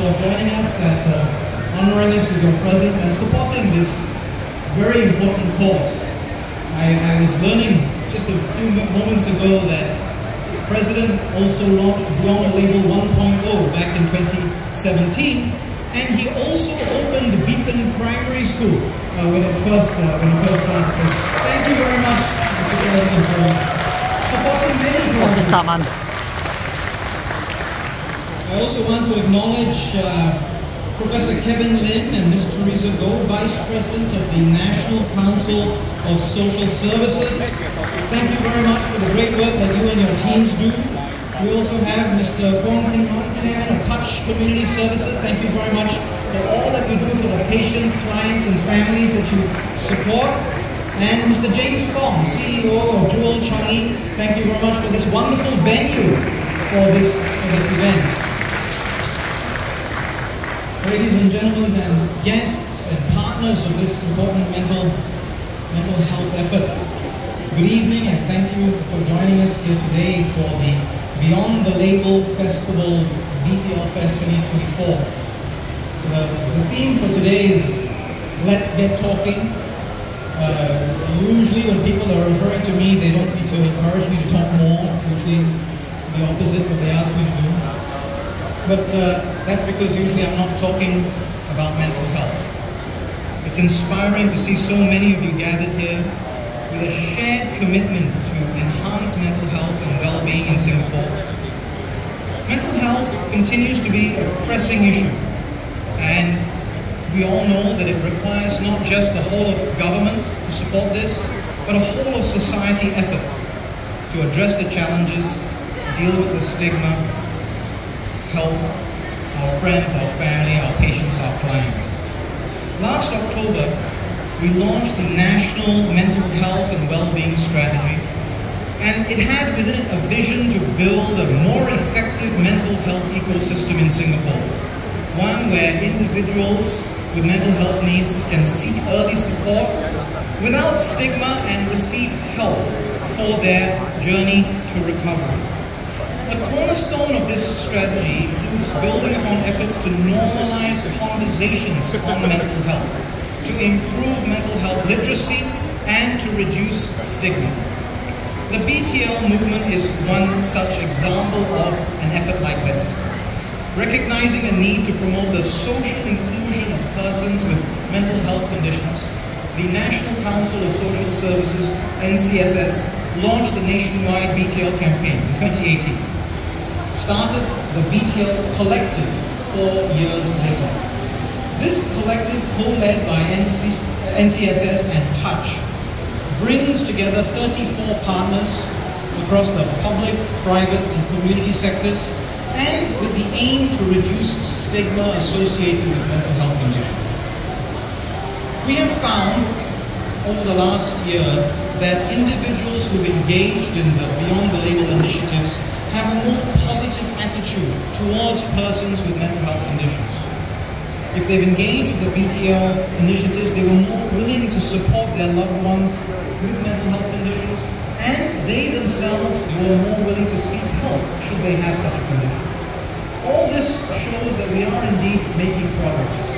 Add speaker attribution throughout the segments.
Speaker 1: for joining us and uh, honoring us with your presence and supporting this very important cause. I, I was learning just a few moments ago that the President also launched Beyond the Label 1.0 back in 2017 and he also opened Beacon Primary School uh, when it first uh, when it first started. So thank you very much, Mr. President, for supporting many causes. I also want to acknowledge uh, Professor Kevin Lim and Ms. Teresa Go, Vice Presidents of the National Council of Social Services. Thank you very much for the great work that you and your teams do. We also have Mr. Kin Mon, Chairman of Touch Community Services. Thank you very much for all that you do for the patients, clients, and families that you support. And Mr. James Fong, CEO of Jewel Changi, thank you very much for this wonderful venue for this, for this event. Ladies and gentlemen and guests and partners of this important mental, mental health effort, good evening and thank you for joining us here today for the Beyond the Label Festival BTL Fest 2024. The, the theme for today is Let's Get Talking. Uh, usually when people are referring to me, they don't need to encourage me to talk more. It's usually the opposite what they ask me to. But uh, that's because usually I'm not talking about mental health. It's inspiring to see so many of you gathered here with a shared commitment to enhance mental health and well-being in Singapore. Mental health continues to be a pressing issue and we all know that it requires not just the whole of government to support this, but a whole of society effort to address the challenges, deal with the stigma, help our friends, our family, our patients, our clients. Last October, we launched the National Mental Health and Wellbeing Strategy, and it had within it a vision to build a more effective mental health ecosystem in Singapore. One where individuals with mental health needs can seek early support without stigma and receive help for their journey to recovery. The cornerstone of this strategy includes building upon efforts to normalize conversations on mental health, to improve mental health literacy, and to reduce stigma. The BTL movement is one such example of an effort like this. Recognizing a need to promote the social inclusion of persons with mental health conditions, the National Council of Social Services, NCSS, launched the nationwide BTL campaign in 2018 started the BTL Collective four years later. This collective, co-led by NC, NCSS and Touch, brings together 34 partners across the public, private and community sectors and with the aim to reduce stigma associated with mental health conditions. We have found over the last year that individuals who've engaged in the Beyond the Label initiatives have a more positive attitude towards persons with mental health conditions. If they've engaged with the BTL initiatives, they were more willing to support their loved ones with mental health conditions, and they themselves were more willing to seek help should they have such a condition. All this shows that we are indeed making progress.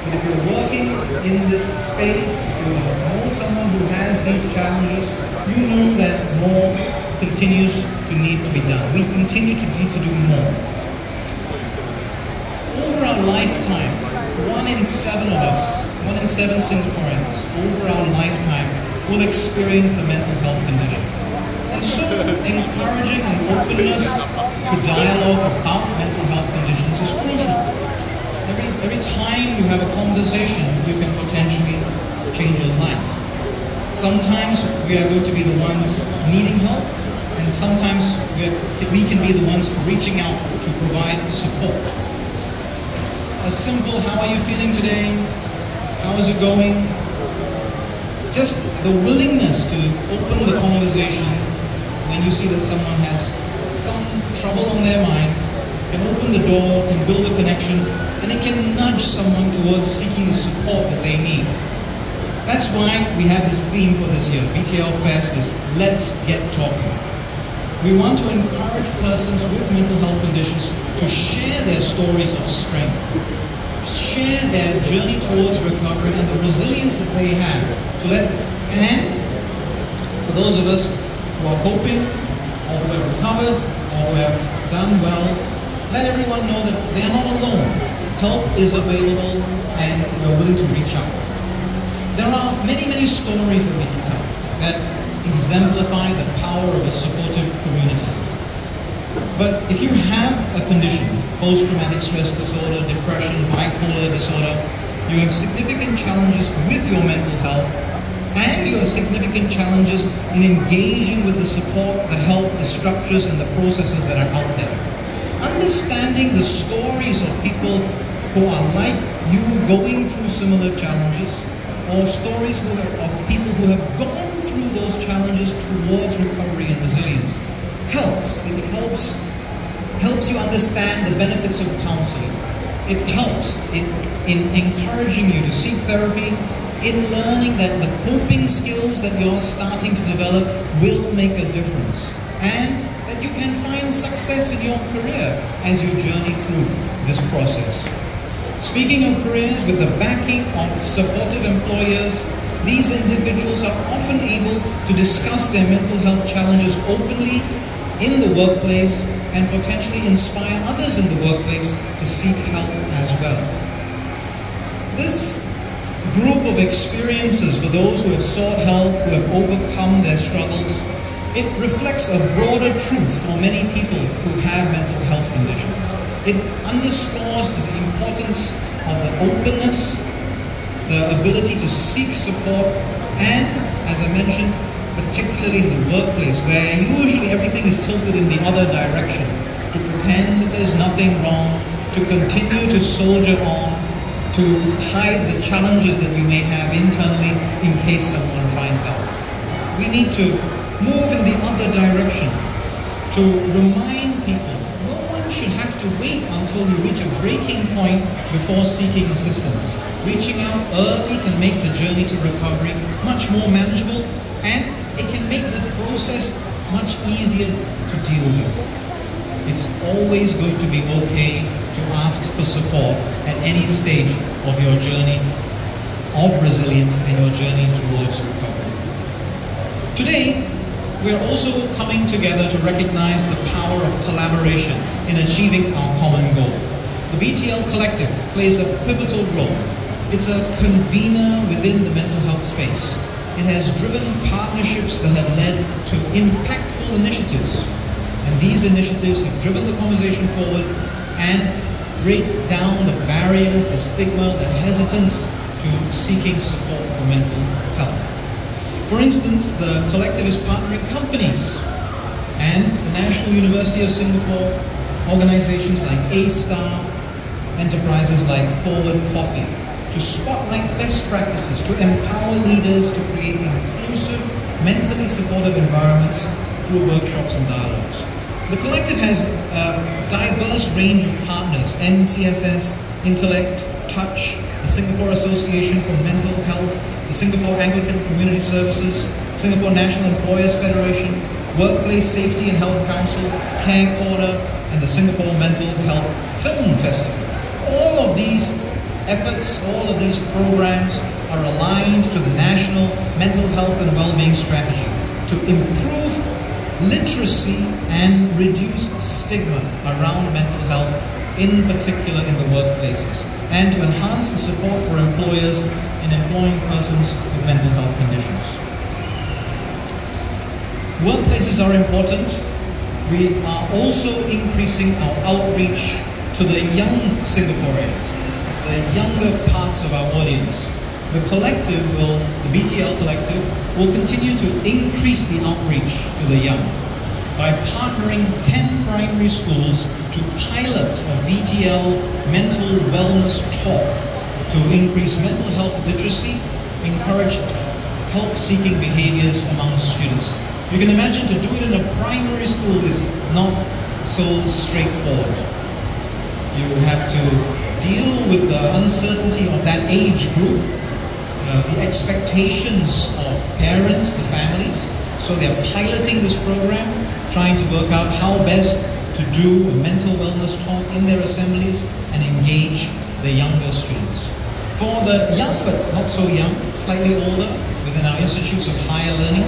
Speaker 1: If you're working in this space, if you know someone who has these challenges, you know that more continues to need to be done. We continue to need to do more. Over our lifetime, one in seven of us, one in seven Singaporeans, over our lifetime, will experience a mental health condition. And so, encouraging an openness to dialogue about mental health conditions is crucial. Every, time you have a conversation, you can potentially change your life. Sometimes we are going to be the ones needing help, and sometimes we can be the ones reaching out to provide support. A simple, how are you feeling today? How is it going? Just the willingness to open the conversation when you see that someone has some trouble on their mind, can open the door, can build a connection, can nudge someone towards seeking the support that they need. That's why we have this theme for this year. BTL Fest is Let's Get Talking. We want to encourage persons with mental health conditions to share their stories of strength, share their journey towards recovery and the resilience that they have to let and for those of us who are coping or who have recovered or who have done well, let everyone know that they are not alone. Help is available and we're willing to reach out. There are many, many stories that we can tell that exemplify the power of a supportive community. But if you have a condition, post-traumatic stress disorder, depression, bipolar disorder, you have significant challenges with your mental health, and you have significant challenges in engaging with the support, the help, the structures, and the processes that are out there. Understanding the stories of people who are like you going through similar challenges, or stories of people who have gone through those challenges towards recovery and resilience helps. It helps helps you understand the benefits of counseling. It helps in, in encouraging you to seek therapy, in learning that the coping skills that you're starting to develop will make a difference, and that you can find success in your career as you journey through this process. Speaking of careers with the backing of supportive employers, these individuals are often able to discuss their mental health challenges openly in the workplace and potentially inspire others in the workplace to seek help as well. This group of experiences for those who have sought help, who have overcome their struggles, it reflects a broader truth for many people who have mental health conditions. It underscores the importance of the openness, the ability to seek support, and, as I mentioned, particularly in the workplace, where usually everything is tilted in the other direction, to pretend that there's nothing wrong, to continue to soldier on, to hide the challenges that we may have internally in case someone finds out. We need to move in the other direction, to remind people should have to wait until you reach a breaking point before seeking assistance. Reaching out early can make the journey to recovery much more manageable and it can make the process much easier to deal with. It's always good to be okay to ask for support at any stage of your journey of resilience and your journey towards recovery. Today, we are also coming together to recognize the power of collaboration in achieving our common goal. The BTL Collective plays a pivotal role. It's a convener within the mental health space. It has driven partnerships that have led to impactful initiatives. And these initiatives have driven the conversation forward and break down the barriers, the stigma, the hesitance to seeking support for mental health. For instance, the collectivist partnering companies and the National University of Singapore, organizations like A-Star, enterprises like Foreword Coffee, to spotlight best practices, to empower leaders to create inclusive, mentally supportive environments through workshops and dialogues. The collective has a diverse range of partners, NCSS, Intellect, Touch, the Singapore Association for Mental Health, the Singapore Anglican Community Services, Singapore National Employers Federation, Workplace Safety and Health Council, Care Corner, and the Singapore Mental Health Film Festival. All of these efforts, all of these programs are aligned to the National Mental Health and Wellbeing Strategy to improve literacy and reduce stigma around mental health, in particular in the workplaces, and to enhance the support for employers in employing persons with mental health conditions. Workplaces are important. We are also increasing our outreach to the young Singaporeans, the younger parts of our audience. The collective will, the BTL collective, will continue to increase the outreach to the young by partnering 10 primary schools to pilot a BTL mental wellness talk to increase mental health literacy, encourage help-seeking behaviors among students. You can imagine to do it in a primary school is not so straightforward. You have to deal with the uncertainty of that age group, uh, the expectations of parents, the families. So they're piloting this program trying to work out how best to do a mental wellness talk in their assemblies and engage the younger students. For the young but not so young, slightly older, within our institutes of higher learning,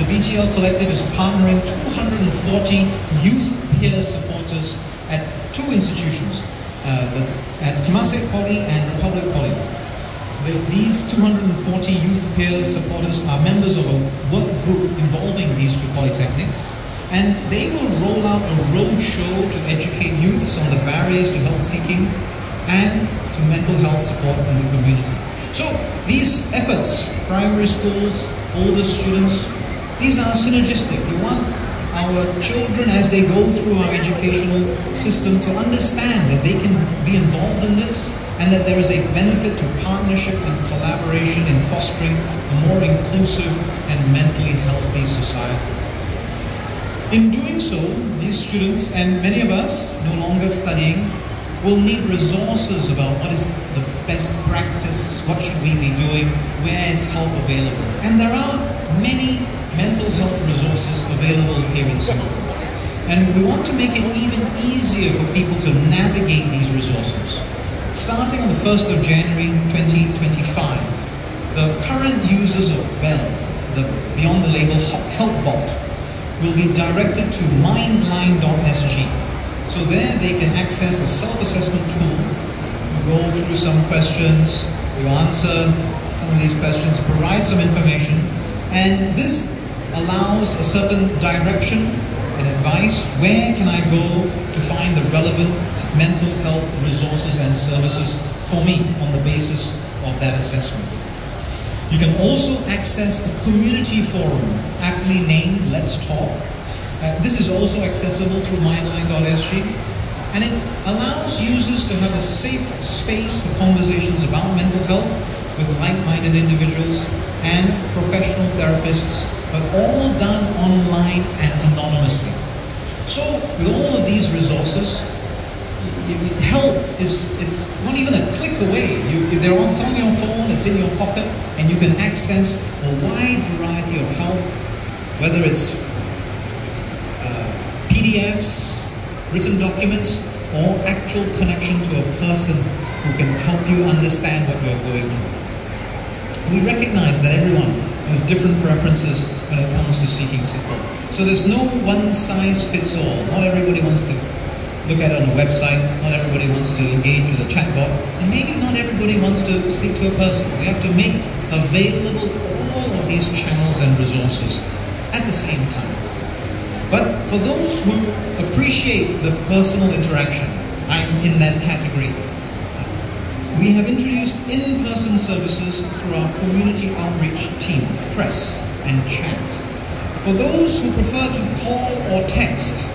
Speaker 1: the BTL Collective is partnering 240 youth peer supporters at two institutions, uh, the, at Temasek Poly and Republic Poly. The, these 240 youth peer supporters are members of a work group involving these two polytechnics and they will roll out a roadshow to educate youths on the barriers to health seeking and to mental health support in the community. So these efforts, primary schools, older students, these are synergistic. We want our children as they go through our educational system to understand that they can be involved in this and that there is a benefit to partnership and collaboration in fostering a more inclusive and mentally healthy society. In doing so, these students and many of us no longer studying will need resources about what is the best practice, what should we be doing, where is help available. And there are many mental health resources available here in Singapore. And we want to make it even easier for people to navigate these resources. Starting on the 1st of January 2025, the current users of Belle, the Beyond the Label Help Bot, will be directed to mindline.sg. So there they can access a self-assessment tool. You go through some questions, you answer some of these questions, provide some information, and this allows a certain direction and advice. Where can I go to find the relevant mental health resources and services for me on the basis of that assessment? You can also access a community forum, aptly named Let's Talk. Uh, this is also accessible through mindline.sg and it allows users to have a safe space for conversations about mental health with like-minded individuals and professional therapists, but all done online and anonymously. So with all of these resources, help is it's not even a click away. You, they're on, it's on your phone, it's in your pocket, and you can access a wide variety of help, whether it's uh, PDFs, written documents, or actual connection to a person who can help you understand what you're going through. We recognize that everyone has different preferences when it comes to seeking support. So there's no one size fits all. Not everybody wants to look at it on a website. Not everybody wants to engage with a chatbot, and maybe not everybody wants to speak to a person. We have to make available all of these channels and resources at the same time. But for those who appreciate the personal interaction, I'm in that category. We have introduced in-person services through our community outreach team, Press and Chat. For those who prefer to call or text,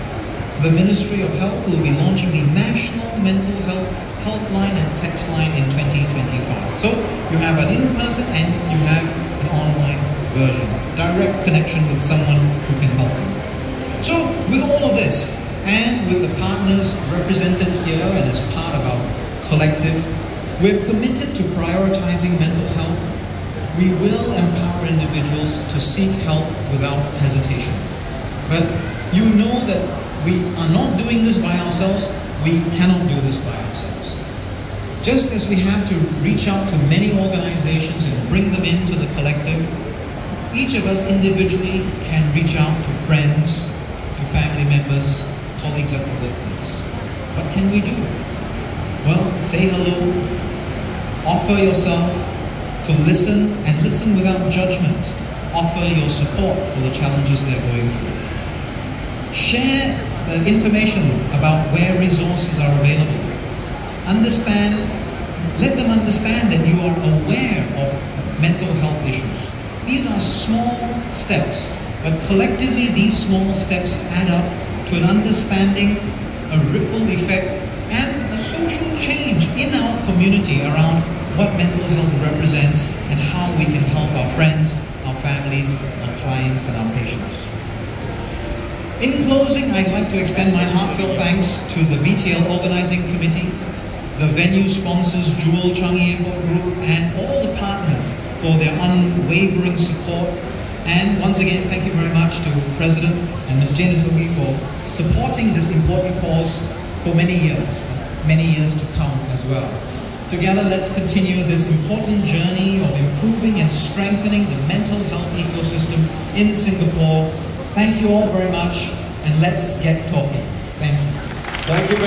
Speaker 1: the Ministry of Health will be launching the National Mental Health Helpline and Text Line in 2025. So you have an in-person and you have an online version. Direct connection with someone who can help you. So with all of this, and with the partners represented here and as part of our collective, we're committed to prioritizing mental health. We will empower individuals to seek help without hesitation. But you know that we are not doing this by ourselves, we cannot do this by ourselves. Just as we have to reach out to many organizations and bring them into the collective, each of us individually can reach out to friends, to family members, colleagues at the workplace. What can we do? Well, say hello, offer yourself to listen and listen without judgment. Offer your support for the challenges they're going through. Share the information about where resources are available. Understand, let them understand that you are aware of mental health issues. These are small steps, but collectively these small steps add up to an understanding, a ripple effect, and a social change in our community around what mental health represents and how we can help our friends, our families, our clients, and our patients. In closing, I'd like to extend my heartfelt thanks to the BTL Organizing Committee, the venue sponsors Jewel Changi Airport Group, and all the partners for their unwavering support And once again, thank you very much to President and Ms. Jane Ittogi for supporting this important cause for many years, many years to come as well. Together, let's continue this important journey of improving and strengthening the mental health ecosystem in Singapore. Thank you all very much, and let's get talking. Thank you.
Speaker 2: Thank you.